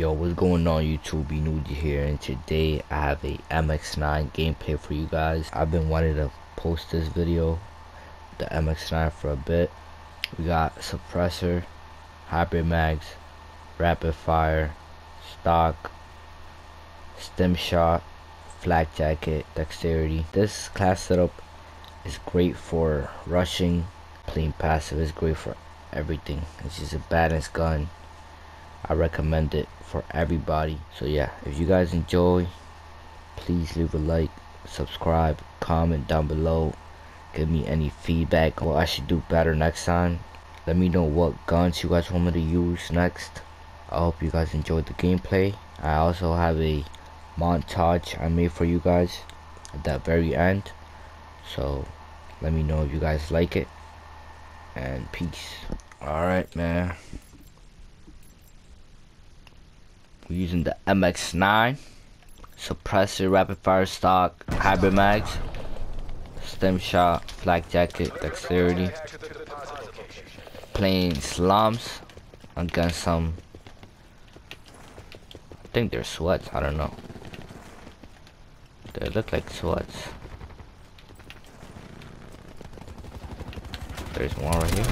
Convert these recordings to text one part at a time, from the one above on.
Yo, what's going on YouTube? Nuji here, and today I have a MX-9 gameplay for you guys. I've been wanting to post this video, the MX-9 for a bit. We got suppressor, hybrid mags, rapid fire, stock, stim shot, flak jacket, dexterity. This class setup is great for rushing, playing passive. It's great for everything. It's just a badass gun. I recommend it for everybody. So yeah, if you guys enjoy, please leave a like, subscribe, comment down below. Give me any feedback what I should do better next time. Let me know what guns you guys want me to use next. I hope you guys enjoyed the gameplay. I also have a montage I made for you guys at the very end. So let me know if you guys like it. And peace. Alright man. We're using the MX-9 suppressor, rapid fire stock, hybrid mags, stim shot, flak jacket, dexterity, playing slums against some. I think they're sweats. I don't know. They look like sweats. There's one right here.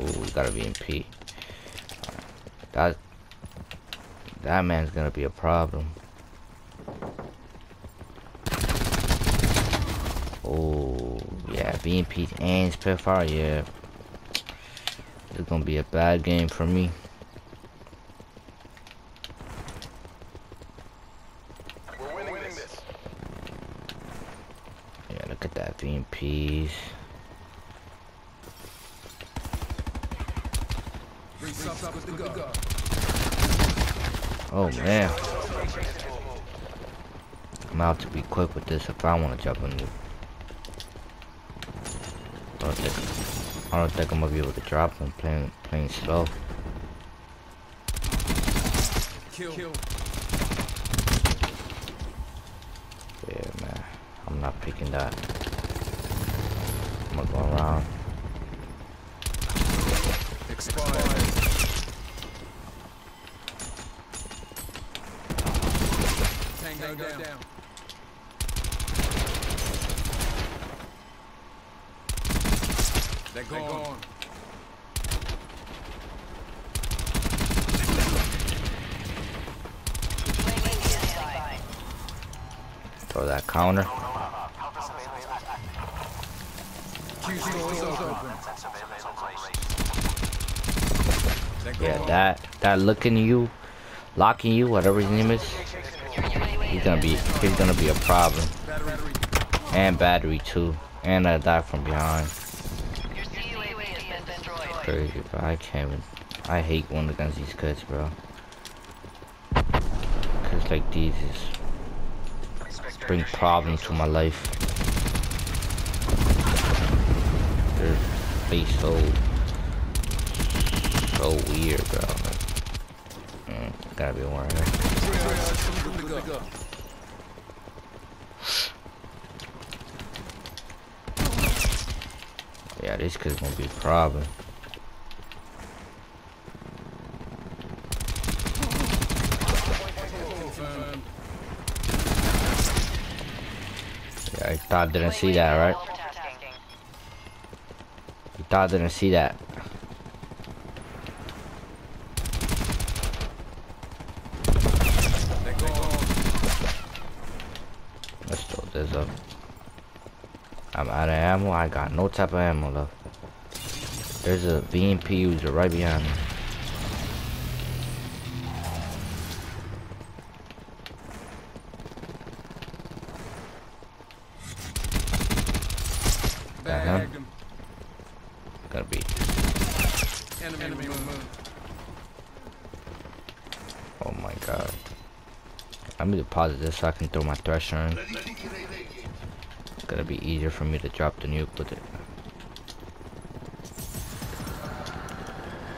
Ooh, we gotta a VMP. That that man's gonna be a problem. Oh, yeah, VMP and Spitfire, yeah. It's gonna be a bad game for me. Yeah, look at that VMPs. Oh man. I'm out to be quick with this if I want to jump in the I don't think I don't think I'm gonna be able to drop him playing playing slow. Kill. Yeah man. I'm not picking that. I'm gonna go around. Expired. Tango, down. down. They're gone. They're gone. Throw that counter. Yeah, that that looking you, locking you, whatever his name is. He's gonna be he's gonna be a problem. And battery too. And I die from behind. Crazy, bro. I can't even I hate going against these cuts, bro. Cause like these is bring problems to my life. They're they so so weird, bro. Gotta be one right Yeah, this could gonna be a problem. Yeah, I thought I didn't see that, right? You thought I didn't see that. Let's throw this up. I'm out of ammo. I got no type of ammo left. There's a VMP user right behind me. That him? Gonna be. Enemy oh my god. I'm gonna pause this so I can throw my thresher in It's gonna be easier for me to drop the nuke with it.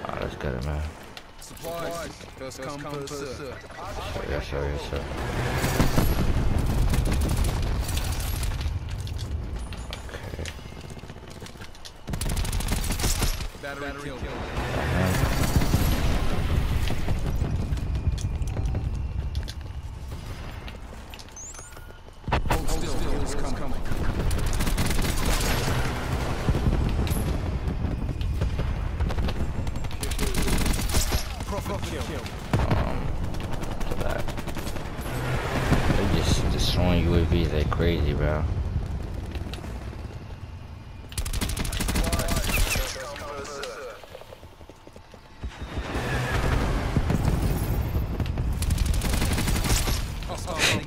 Oh, let's get it, man. Supplies. First come, first serve. Yes, sir, yes, sir. Okay. Battery, Battery kill. Um, to that. They're just UAVs like crazy, bro.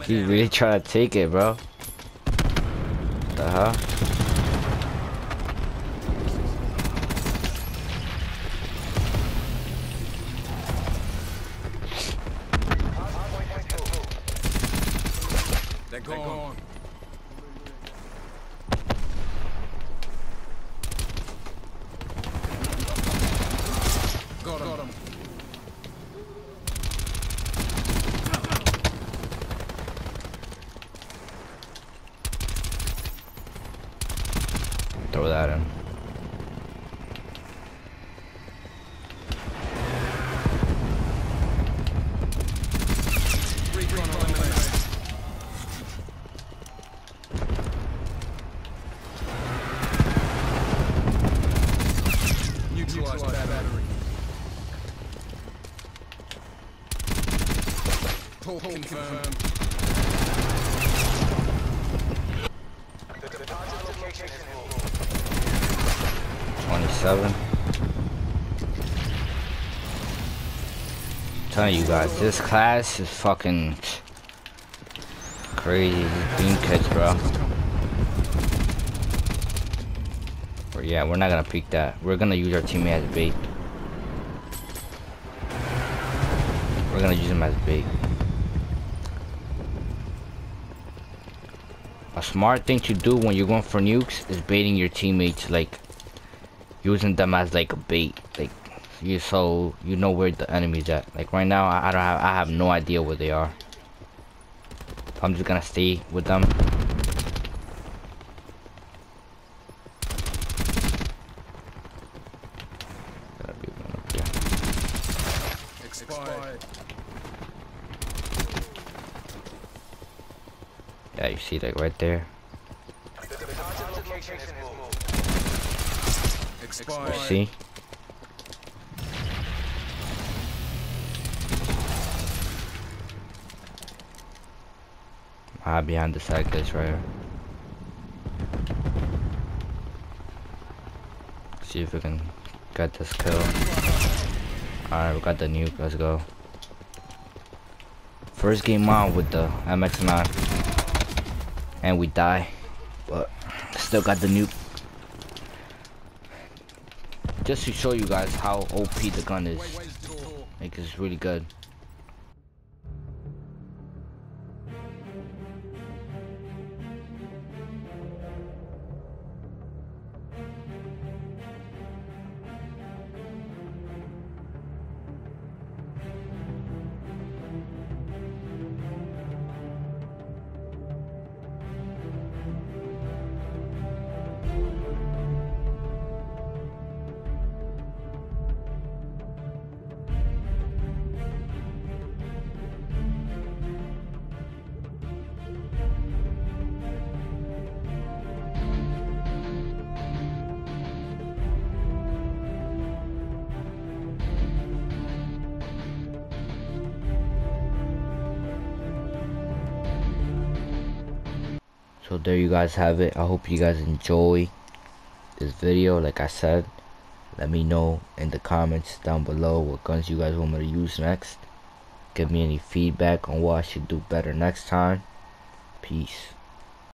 He really trying to take it, bro. The hell? They're gone. Got him. Throw that in. Pull confirmed. Twenty-seven. telling you guys, this class is fucking crazy. Beam kits, bro. But yeah, we're not gonna peek that. We're gonna use our teammate as bait. We're gonna use him as bait. A smart thing to do when you're going for nukes is baiting your teammates, like using them as like a bait, like you so you know where the enemy's at. Like right now, I, I don't have I have no idea where they are. I'm just gonna stay with them. Yeah, you see like right there. Expired. See? Ah, behind the side glitch right here. See if we can get this kill. Alright, we got the nuke. Let's go. First game on with the MX9. And we die. But still got the nuke. Just to show you guys how OP the gun is. Like, it's really good. So there you guys have it. I hope you guys enjoy this video. Like I said, let me know in the comments down below what guns you guys want me to use next. Give me any feedback on what I should do better next time. Peace.